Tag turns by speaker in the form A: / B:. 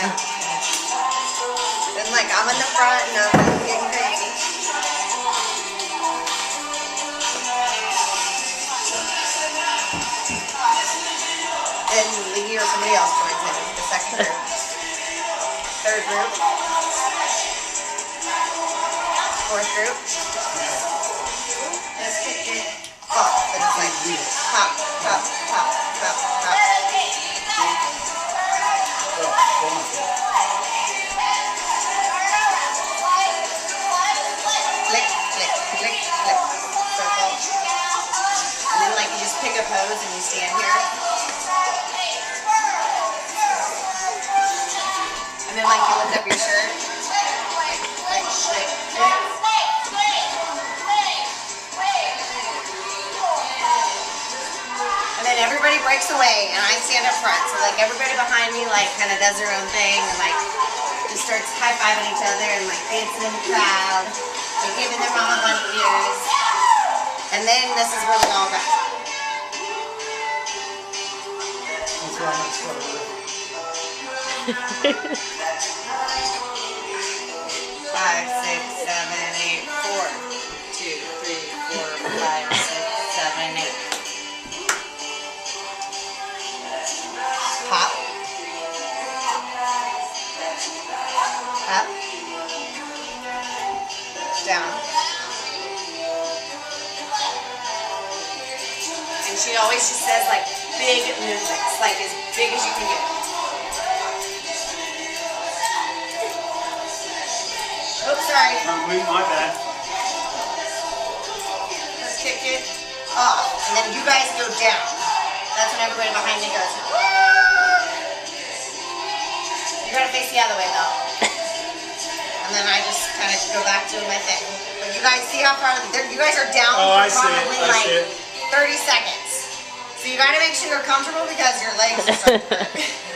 A: know. And like I'm in the front and I'm getting crazy. And we hear somebody else joins in, the second group. Third group. Fourth group. Let's kick it off. And it's like pop, pop, pop, pop. Like you just pick a pose and you stand here. And then like you lift up your shirt. And then everybody breaks away and I stand up front. So like everybody behind me like kind of does their own thing and like just starts high fiving each other and like dancing in the crowd. They're giving their mom a bunch of ears. And then this is where we all
B: sweating.
A: Five, six, seven, eight, four. Two, three, four, five, six, seven, eight. Pop. Up. Down. And she always just says like big movements, like as big as you can get. Oops, sorry.
B: My bad.
A: Let's kick it off. And then you guys go down. That's when everybody behind me goes. You gotta face the other way though. And then I just kind of go back to my thing. But you guys see how far you guys are down
B: Oh, I
A: for
B: see it.
A: probably
B: I
A: like
B: see it.
A: 30 seconds. So you gotta make sure you're comfortable because your legs are hurt.